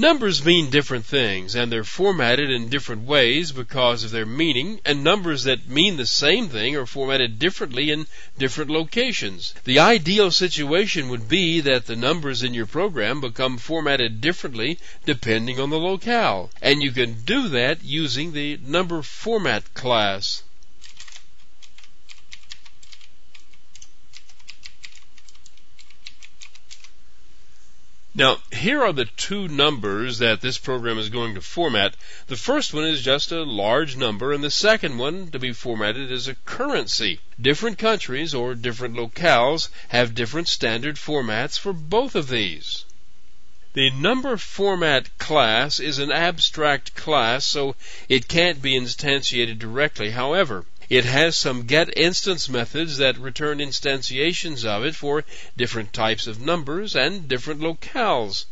Numbers mean different things, and they're formatted in different ways because of their meaning, and numbers that mean the same thing are formatted differently in different locations. The ideal situation would be that the numbers in your program become formatted differently depending on the locale, and you can do that using the number format class. Now, here are the two numbers that this program is going to format. The first one is just a large number, and the second one to be formatted is a currency. Different countries or different locales have different standard formats for both of these. The number format class is an abstract class, so it can't be instantiated directly. However, it has some get instance methods that return instantiations of it for different types of numbers and different locales.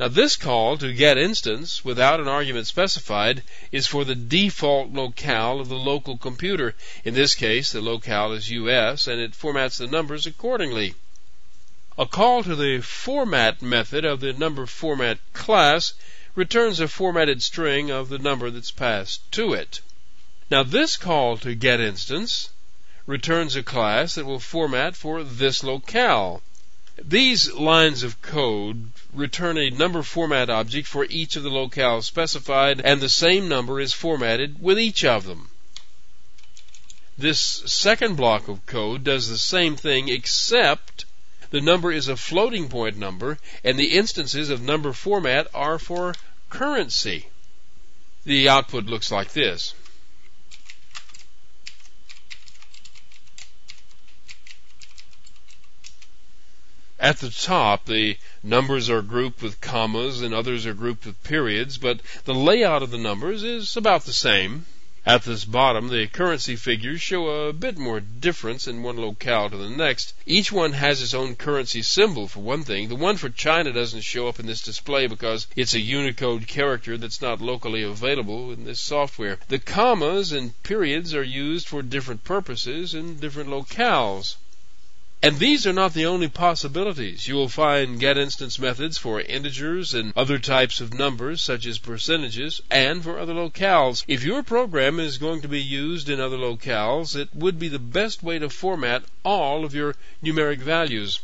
Now this call to get instance without an argument specified is for the default locale of the local computer. In this case, the locale is US and it formats the numbers accordingly. A call to the format method of the number format class returns a formatted string of the number that's passed to it. Now this call to getInstance returns a class that will format for this locale. These lines of code return a number format object for each of the locales specified, and the same number is formatted with each of them. This second block of code does the same thing except the number is a floating point number and the instances of number format are for currency. The output looks like this. At the top, the numbers are grouped with commas and others are grouped with periods, but the layout of the numbers is about the same. At this bottom, the currency figures show a bit more difference in one locale to the next. Each one has its own currency symbol, for one thing. The one for China doesn't show up in this display because it's a Unicode character that's not locally available in this software. The commas and periods are used for different purposes in different locales. And these are not the only possibilities. You will find get instance methods for integers and other types of numbers, such as percentages, and for other locales. If your program is going to be used in other locales, it would be the best way to format all of your numeric values.